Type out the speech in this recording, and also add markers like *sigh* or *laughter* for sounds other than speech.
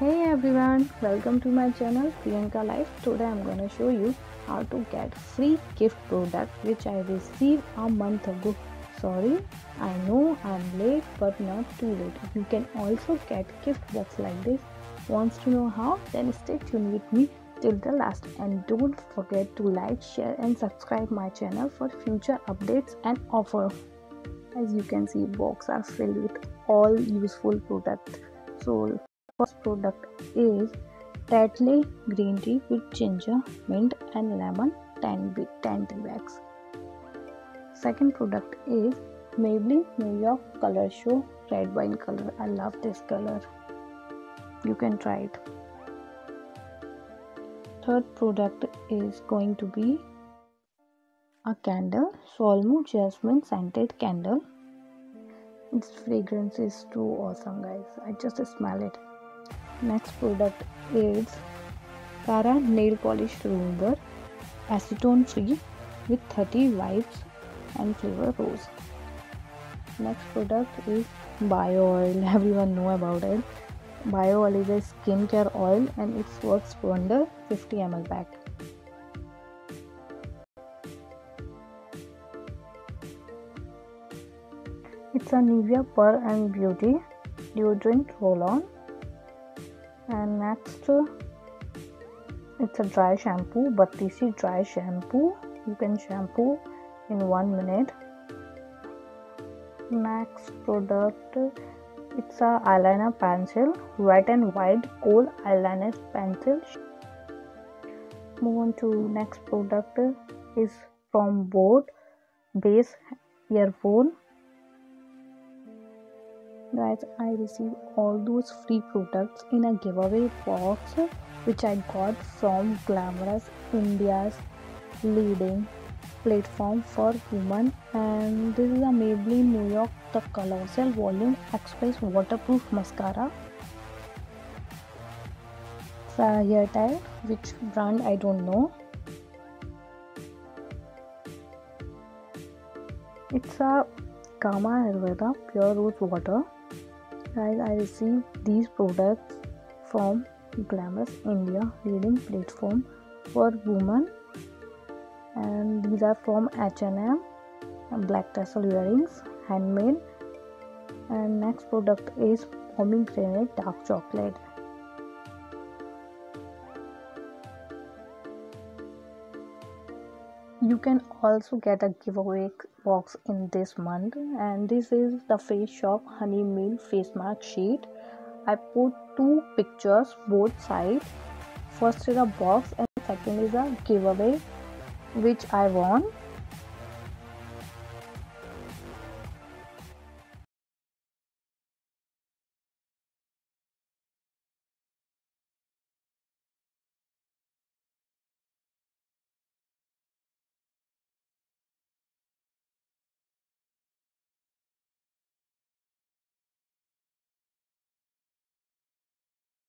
everyone, welcome to my channel Priyanka Life. Today I'm gonna show you how to get free gift product which I received a month ago. Sorry, I know I'm late but not too late. You can also get gift box like this. Wants to know how? Then stay tuned with me till the last and don't forget to like, share and subscribe my channel for future updates and offer. As you can see, box are filled with all useful products. So first product is Tetley green tea with ginger, mint and lemon 10, 10 tea bags. Second product is Maybelline New York Color Show red wine color. I love this color. You can try it. Third product is going to be a candle Solmo Jasmine scented candle. Its fragrance is too awesome guys. I just smell it next product is Kara nail polish remover acetone free with 30 wipes and flavor rose. Next product is bio oil. *laughs* Everyone know about it. Bio oil is a skincare oil and it works wonder 50 ml pack. It's a Nivea Pearl and Beauty deodorant roll on and next it's a dry shampoo but this is dry shampoo. You can shampoo in one minute. Next product it's a eyeliner pencil Wet n Wild kohl eyeliner pencil. Move on to next product is from Bose base earphone guys i received all those free products in a giveaway box which i got from Glamrs india's leading platform for women. And this is a maybelline new york the colossal volume express waterproof mascara. Hair tie which brand i don't know. It's a Kama Ayurveda Pure Rose Water guys i received these products from Glamrs india leading platform for women. And these are from h&m black tassel earrings handmade. And next product is pomegranate dark chocolate you can also get a giveaway box in this month. And this is the face shop honey meal face mask sheet. I put two pictures both sides. First is a box and second is a giveaway which i won